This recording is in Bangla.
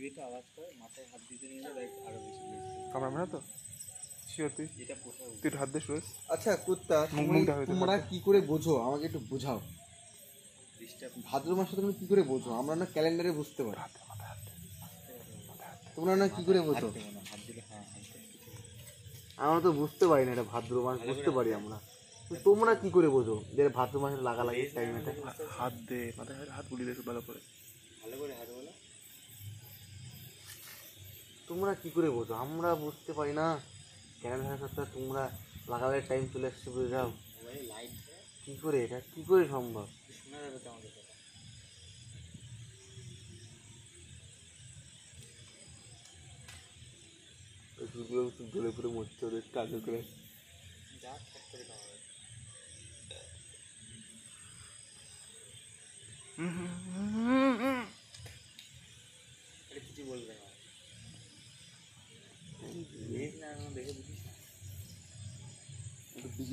দিয়ে আওয়াজ করে মাথায় হাত দিতে নিয়ে যাবে আরও বেশি লেগে কামড়াবে না তো? শিওর তুই? এটা পোষা তুই হাত দে সুরেশ আচ্ছা কুত্তা তুমি- তোমরা কি করে বোঝো? আমাকে একটু বোঝাও। ভাদ্র মাসে তোমরা কি করে বোঝো? আমরা না ক্যালেন্ডারে বুঝতে পারি। তোমরা না কি করে বোঝো? হ্যাঁ। আমরা তো বুঝতে পারি না এটা ভাদ্র মাস বুঝতে পারি আমরা। তোমরা কি করে বোঝো? যে ভাদ্র মাসের লাগালাগি টাইম এটা হাত দে মাথায় হাত বুলিয়ে ভালো করে। ভালো করে হাত বলো। তোমরা কি করে বোঝো? আমরা বুঝতে পারি না। ক্যালেন্ডার সাথে তোমরা লাগালের টাইম চলে আসছে বুঝে যাও কি করে এটা? কি করে সম্ভব? শোনা যাবে তো পুরো মরছে ওদের কাজে করে। যা ফট করে খাওয়া হবে এটা কিছু বলবে না প্লিজ না এখন দেখে বুঝে